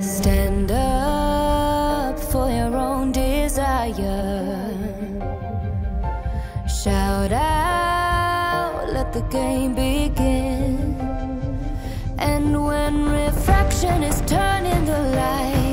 Stand up for your own desire. Shout out, let the game begin. And when refraction is turning the light,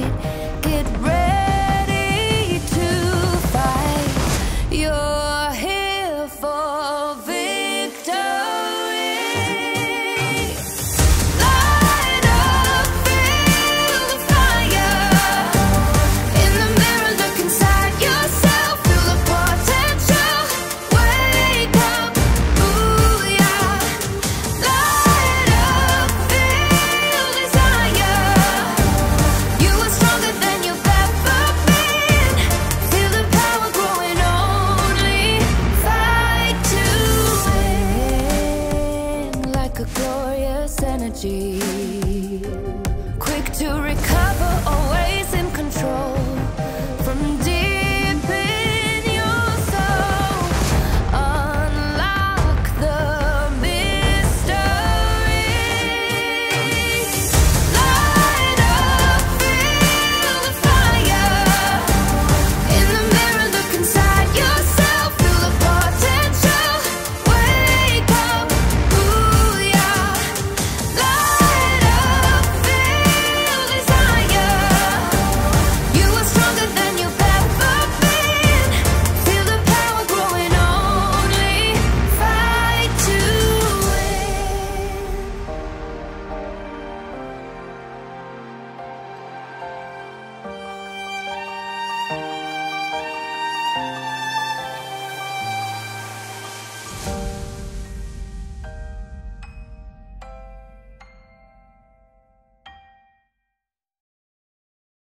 a glorious energy. Quick to recover.